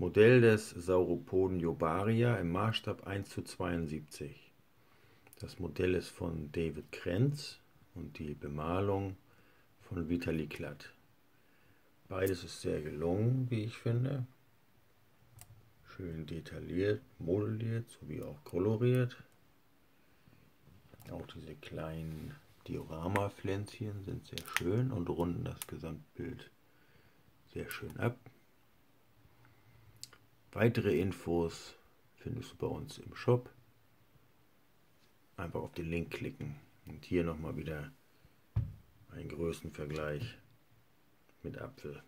Modell des Sauropoden Jobaria im Maßstab 1 zu 72. Das Modell ist von David Krenz und die Bemalung von Vitali Klatt. Beides ist sehr gelungen, wie ich finde. Schön detailliert, modelliert sowie auch koloriert. Auch diese kleinen Diorama-Pflänzchen sind sehr schön und runden das Gesamtbild sehr schön ab. Weitere Infos findest du bei uns im Shop. Einfach auf den Link klicken und hier nochmal wieder ein Größenvergleich mit Apfel.